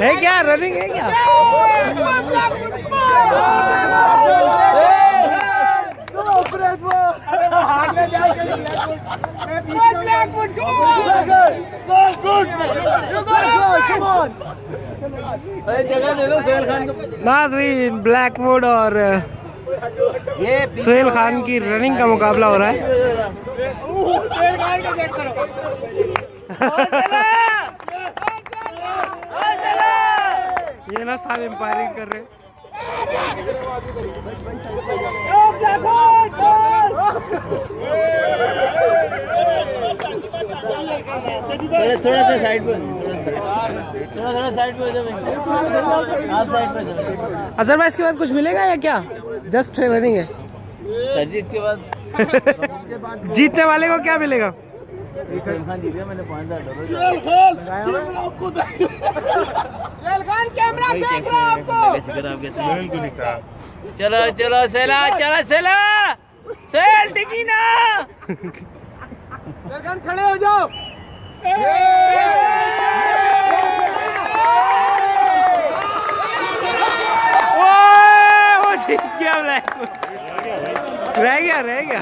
है क्या? रनिंग है क्या? नाजरीन ब्लैकवुड और सोहेल खान की रनिंग का मुकाबला हो रहा है। ये ना सारे एम्पायरिंग कर रहे थोड़ा सा साइड पे। थोड़ा थोड़ा साइड पे हो जाओ साइड पे जाओ। अजहर भाई इसके बाद कुछ मिलेगा या क्या? जस्ट रनिंग है। सर जी इसके बाद जीतने वाले को क्या मिलेगा? सलमान खान जीत गया मैंने पाँच हज़ार डॉलर शुक्र आपके चलो चलो सेला चलो सेला। सेल टिकी ना। खड़े हो जाओ। जीत गया ब्लैकवुड रह गया रह गया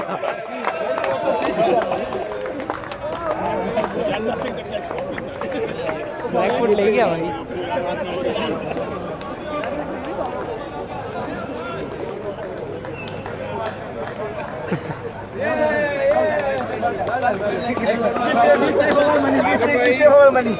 ब्लैकवुड ले गया भाई मनी